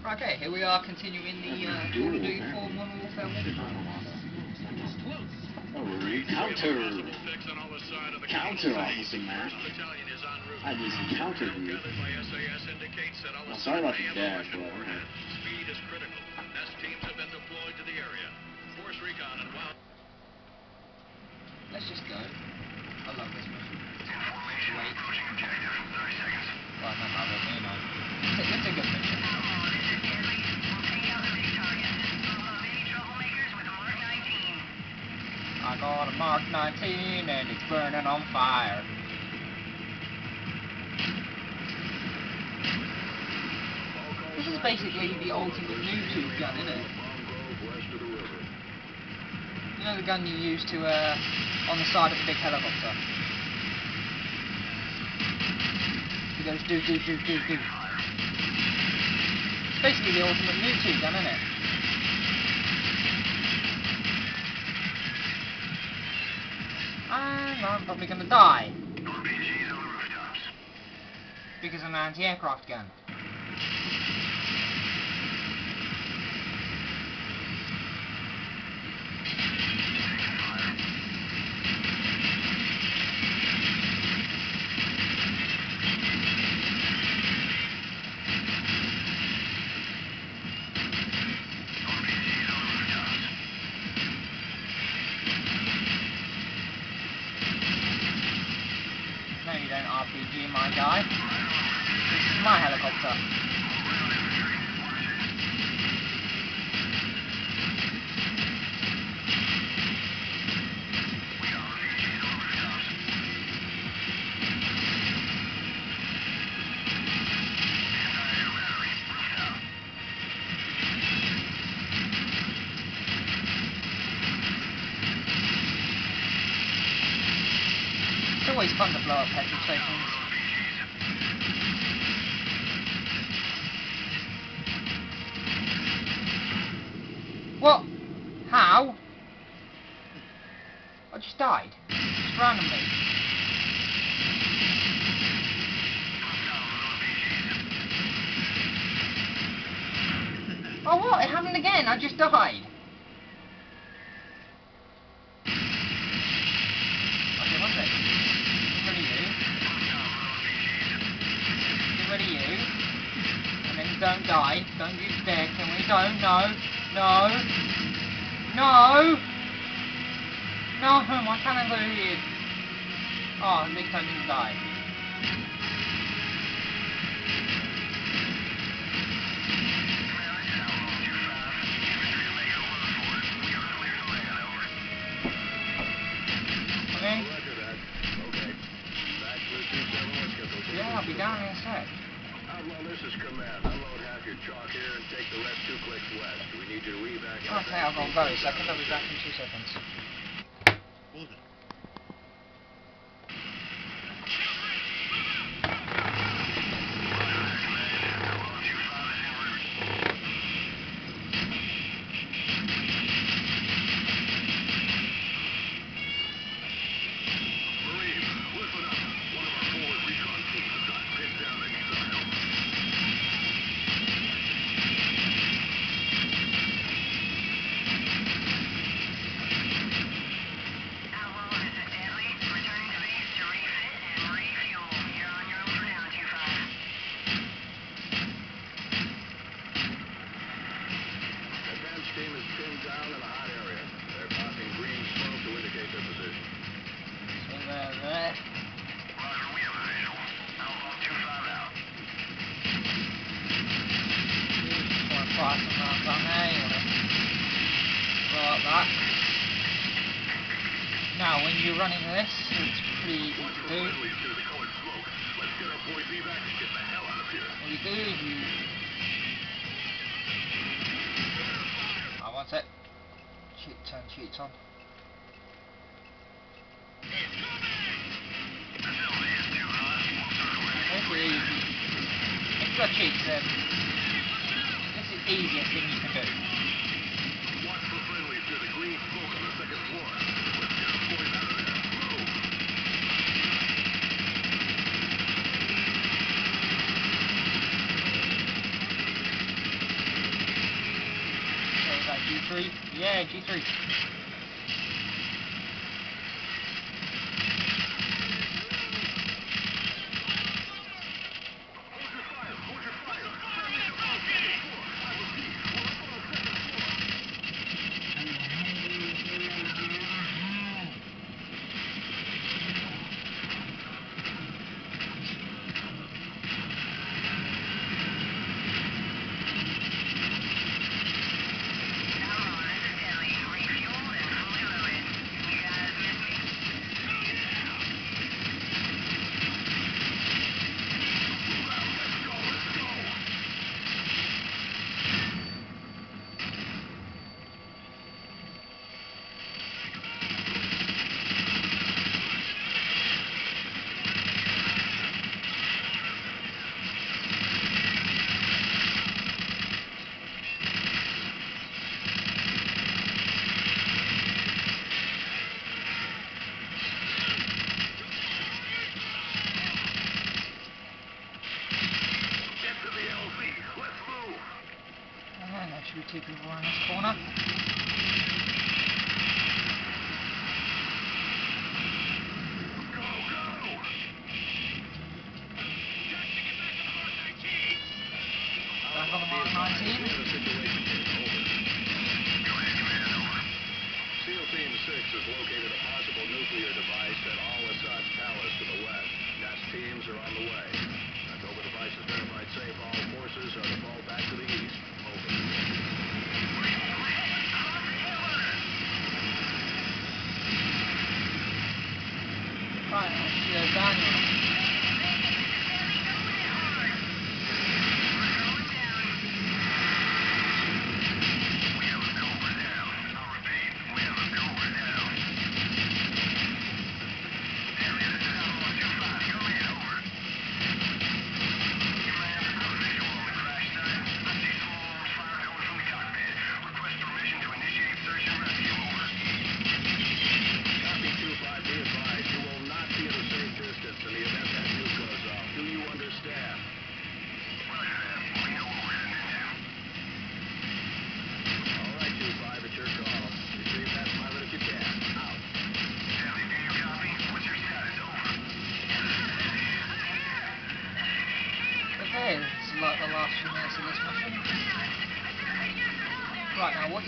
Okay, here we are continuing the uh, Call of Duty 4 Modern Warfare 1. Oh, counter. Counter, Officer Matt. I need some counter view. Oh, sorry about the dash, but I got a Mark 19 and it's burning on fire. This is basically the ultimate noob tube gun, isn't it? You know the gun you use to, uh, on the side of a big helicopter? It goes do do do do do. It's basically the ultimate noob tube gun, isn't it? And I'm probably gonna die. RPGs on rooftops. Because of an anti-aircraft gun. It's always fun to blow up petrol stations. I just died. Just randomly. Oh what? It happened again. I just died. Okay, one sec. Get rid of you. Get rid you. Don't die. Don't get dead. Can we? Don't. No. No. No. No. My cannon booted. Oh, at least I didn't die. Okay? Yeah, I'll be down in a sec. Uh, Outlaw, this is command. Unload half your chalk here and take the rest two clicks west. We need you to evac. Okay, I'll go very second. I'll be back in two seconds. aguda What you do is you... I want it. Cheat, turn cheats on. Basically, if you've got cheats, then this is the easiest thing you can do. G3. Yeah, G3. Two people around this corner.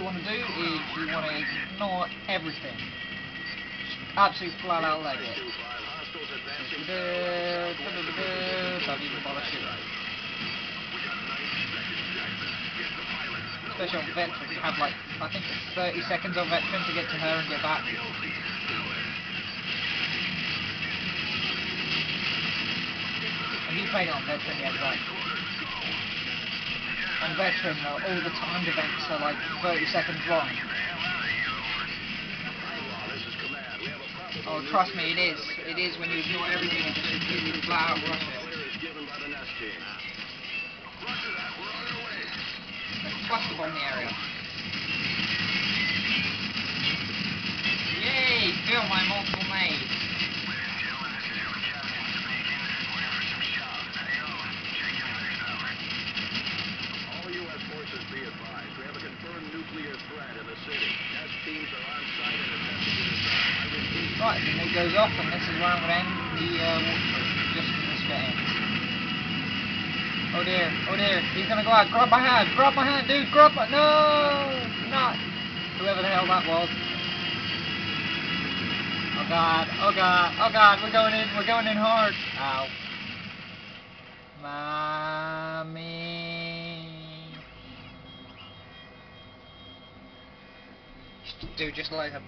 You want to do is you want to ignore everything. Absolutely flat out 2-5, it. don't even bother shooting. We got 90 seconds, Jackson. Get the pilot. No Especially on veterans, you have like, I think it's 30 seconds on veteran to get to her and get back. And you played on veteran, yeah, right. On veteran, though, all the timed events are like 30 seconds long. Oh, trust me, it is. It is when you ignore everything and just completely flat out rush it. Cluster bomb the area. Right, the it goes off, and this is where I'm going to end the uh, walkthrough. Just as this bit ends. Oh dear, oh dear, he's going to go out. Grab my hand, grab my hand, dude, grab my. No! Not. Whoever the hell that was. Oh god, oh god, oh god, we're going in, we're going in hard. Ow. Mommy. Dude, just like a